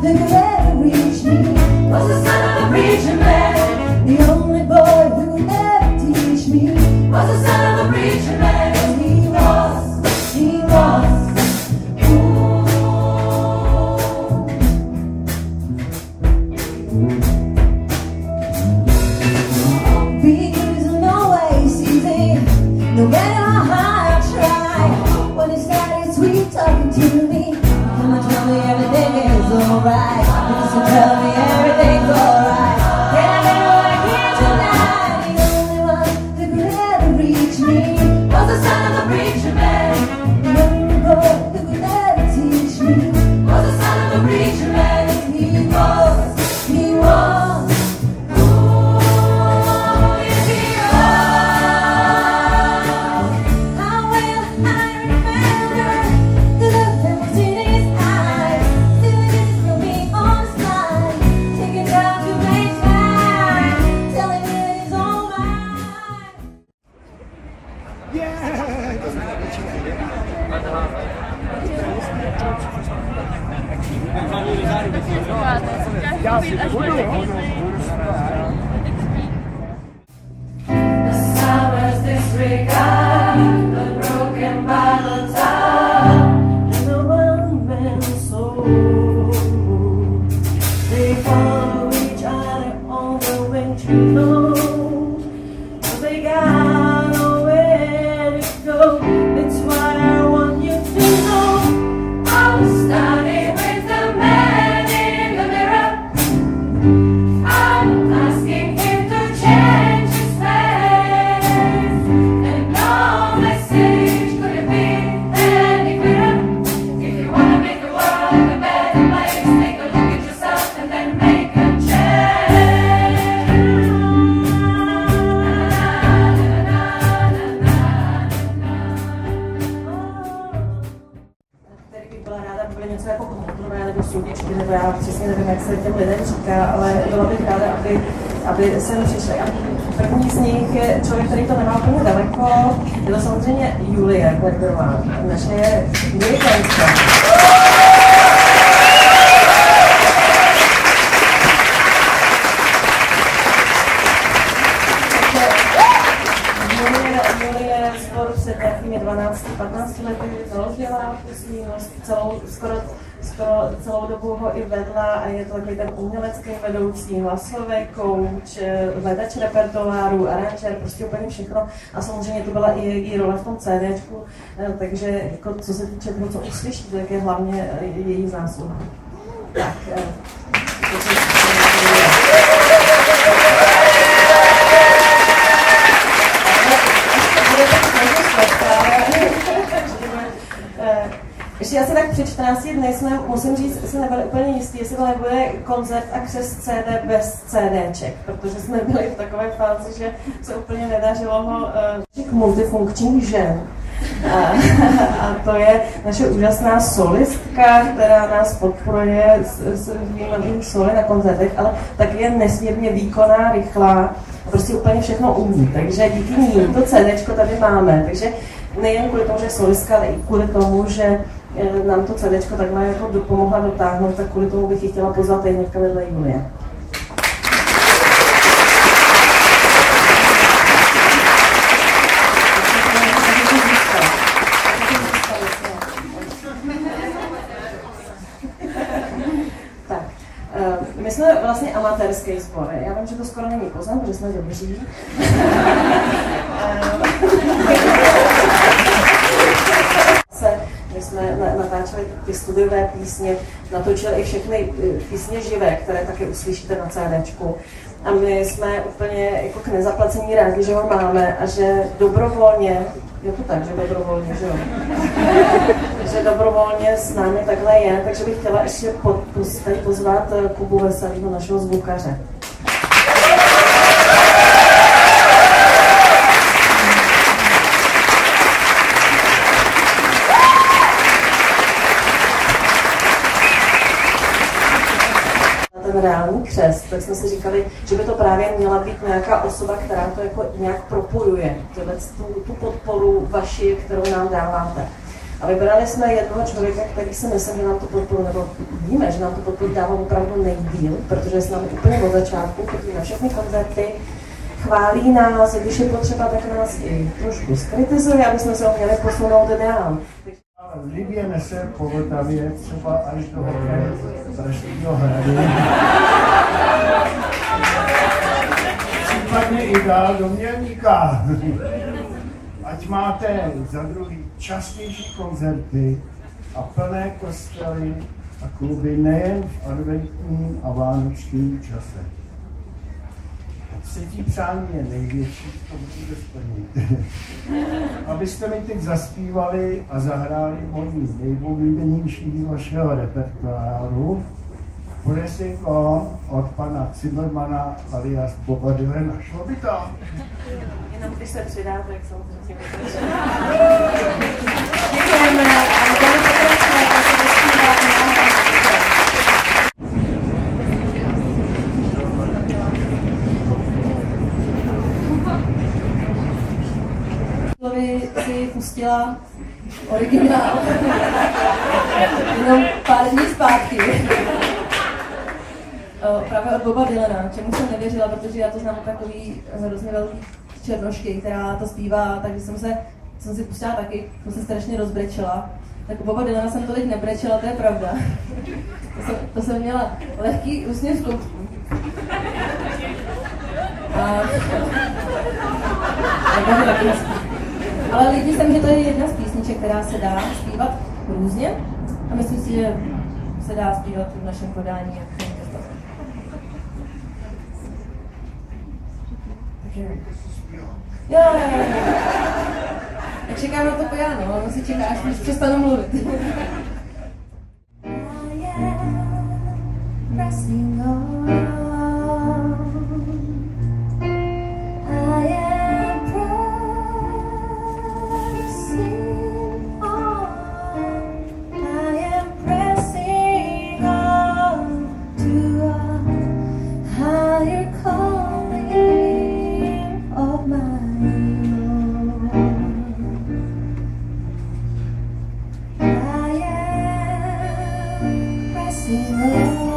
They could ever reach me the. lidem říká, ale byla bych ráda, aby, aby se přišli. A první z nich je člověk, který to nemá úplně daleko, je to samozřejmě Julie Bergerová, naše děkanka. před 12-15 lety založila celou skoro vedoucí, hlasové kouč, hledač repertoáru, aranžer, prostě úplně všechno. A samozřejmě to byla i její role v tom CD, eh, takže jako, co se týče toho, co uslyší, tak je hlavně eh, její zásluha. Tak, eh, 12 dny jsme, musím říct, si nebyl úplně jistý, jestli to nebude koncert a křes CD bez CDček, protože jsme byli v takové fázi, že se úplně nedařilo ho eh, uh, multifunkčních žen. A, a to je naše úžasná solistka, která nás podporuje s, s soli na koncertech, ale tak je nesmírně výkonná, rychlá, prostě úplně všechno umí. Takže díky ní to CDčko tady máme. Takže nejen kvůli tomu, že je solistka, ale i kvůli tomu, že nám to CD takhle jako pomohla dotáhnout, tak kvůli tomu bych ji chtěla pozvat i hnedka vedle Julie. eh, my jsme vlastně amatérský spor. Já vím, že to skoro není poznat, protože jsme dobří. My jsme natáčeli ty studiové písně, natočili i všechny eh, písně živé, které také uslyšíte na CD. A my jsme úplně jako k nezaplacení rádi, že ho máme a že dobrovolně, je to tak, že dobrovolně, že jo? že že dobrovolně s námi takhle je, takže bych chtěla ještě pod, tady pozvat eh, Kubu Veselýho, našeho zvukaře. Ten reálný křest, tak jsme si říkali, že by to právě měla být nějaká osoba, která to jako nějak propojuje, tu, tu podporu vaši, kterou nám dáváte. A vybrali jsme jednoho člověka, který si myslel, že nám tu podporu, nebo víme, že nám tu podporu dává opravdu nejdíl, protože s námi úplně od začátku, chodí na všechny koncerty, chválí nás, když je potřeba, tak nás i trošku skritizuje, aby jsme se ho měli posunout dál. Libě nese po Vltavě třeba až do Pražského hradu. Případně i dál do Mělníka. Ať máte za druhý častější koncerty a plné kostely a kluby nejen v adventním a vánočním čase. Třetí přání je největší, to můžete splnit. Abyste mi teď zaspívali a zahráli moji nejoblíbenější z vašeho repertoáru. Pulesiko od pana Zimmermana alias Boba Dylena. Šlo by to? Jenom když se přidáte, jak samozřejmě. Děkujeme. A budeme pokračovat, si pustila originál. Jenom pár dní zpátky. Právě od Boba Dylana, čemu jsem nevěřila, protože já to znám takový hrozně velký černošky, která to zpívá, takže jsem se, jsem si pustila taky, jsem se strašně rozbrečela. Tak u Boba Dylana jsem tolik nebrečela, to je pravda. To jsem, to jsem měla lehký úsměv v koutku. A... Ale se mi, že to je jedna z písniček, která se dá zpívat různě a myslím si, že se dá zpívat v našem podání. Takže... Jo, jo, jo. Já čekám na to piano, ono si čeká, až přestanu mluvit. see you.